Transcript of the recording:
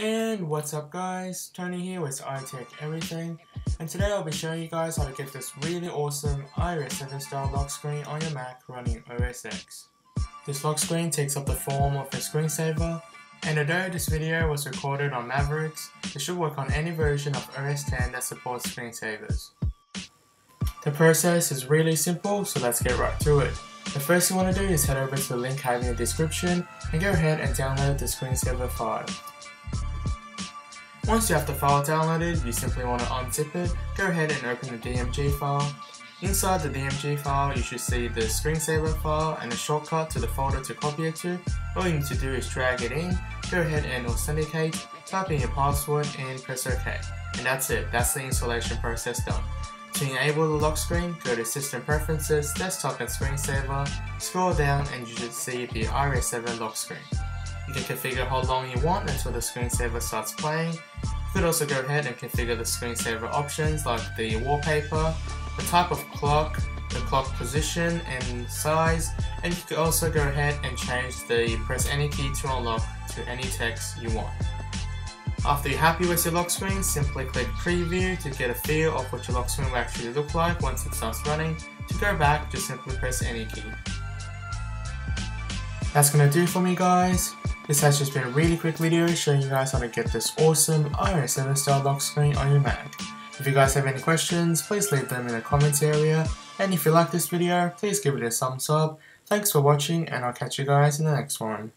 And what's up guys, Tony here with iTech Everything and today I'll be showing you guys how to get this really awesome iOS 7 style lock screen on your Mac running OS X. This lock screen takes up the form of a screensaver and although this video was recorded on Mavericks, it should work on any version of OS X that supports screensavers. The process is really simple so let's get right to it. The first thing you want to do is head over to the link I have in the description and go ahead and download the screensaver file. Once you have the file downloaded, you simply want to unzip it, go ahead and open the DMG file. Inside the DMG file, you should see the screensaver file and a shortcut to the folder to copy it to. All you need to do is drag it in, go ahead and authenticate, type in your password and press OK. And that's it, that's the installation process done. To enable the lock screen, go to System Preferences, Desktop and Screensaver, scroll down and you should see the iOS 7 lock screen. You can configure how long you want until the screensaver starts playing. You could also go ahead and configure the screensaver options like the wallpaper, the type of clock, the clock position and size, and you could also go ahead and change the press any key to unlock to any text you want. After you're happy with your lock screen, simply click preview to get a feel of what your lock screen will actually look like once it starts running. To go back, just simply press any key. That's gonna do for me guys. This has just been a really quick video showing you guys how to get this awesome iOS 7 style lock screen on your Mac. If you guys have any questions, please leave them in the comments area. And if you like this video, please give it a thumbs up. Thanks for watching and I'll catch you guys in the next one.